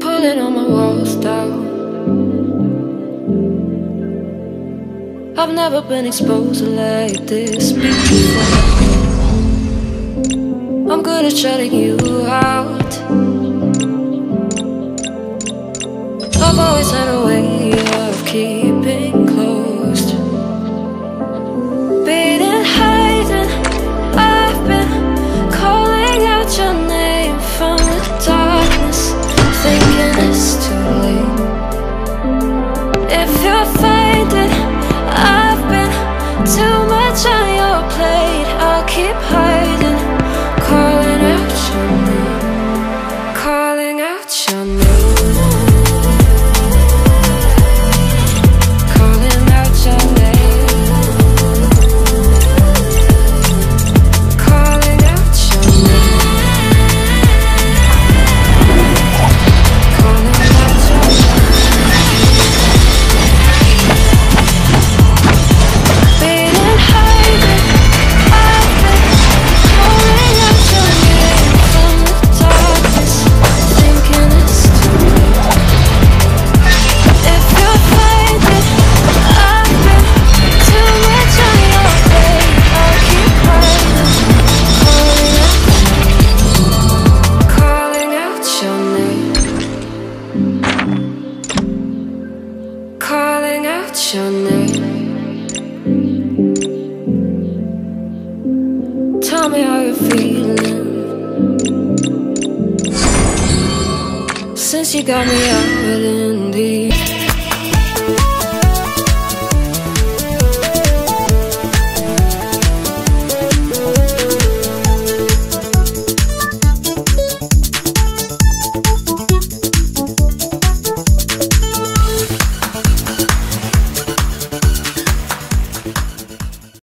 pulling all my walls down. I've never been exposed like this before. I'm good at shutting you out. I've always had a calling out your name. Tell me how you're feeling. Since you got me out in the